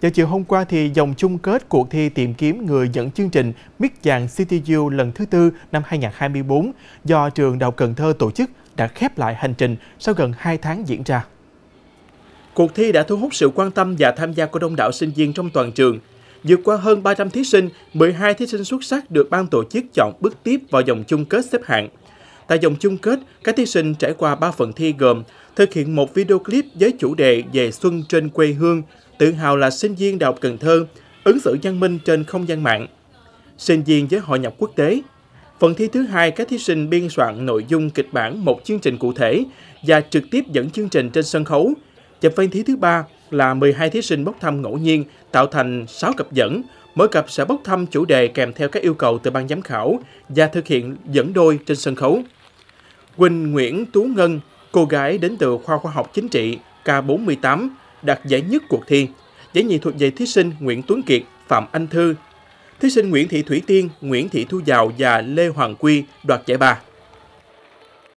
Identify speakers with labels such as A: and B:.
A: Vào chiều hôm qua thì dòng chung kết cuộc thi tìm kiếm người dẫn chương trình miết vàng U lần thứ tư năm 2024 do trường Đại học Cần Thơ tổ chức đã khép lại hành trình sau gần 2 tháng diễn ra. Cuộc thi đã thu hút sự quan tâm và tham gia của đông đảo sinh viên trong toàn trường. Vượt qua hơn 300 thí sinh, 12 thí sinh xuất sắc được ban tổ chức chọn bước tiếp vào vòng chung kết xếp hạng. Tại vòng chung kết, các thí sinh trải qua 3 phần thi gồm thực hiện một video clip với chủ đề về xuân trên quê hương, tự hào là sinh viên Đại học Cần Thơ, ứng xử văn minh trên không gian mạng, sinh viên với hội nhập quốc tế. Phần thi thứ hai, các thí sinh biên soạn nội dung kịch bản một chương trình cụ thể và trực tiếp dẫn chương trình trên sân khấu. Và phần thi thứ ba là 12 thí sinh bốc thăm ngẫu nhiên tạo thành 6 cặp dẫn. Mỗi cặp sẽ bốc thăm chủ đề kèm theo các yêu cầu từ ban giám khảo và thực hiện dẫn đôi trên sân khấu. Quỳnh Nguyễn Tú Ngân, cô gái đến từ khoa khoa học chính trị K48, đạt giải nhất cuộc thi. Giải nhì thuộc về thí sinh Nguyễn Tuấn Kiệt, Phạm Anh Thư. Thí sinh Nguyễn Thị Thủy Tiên, Nguyễn Thị Thu Giàu và Lê Hoàng Quy đoạt giải ba.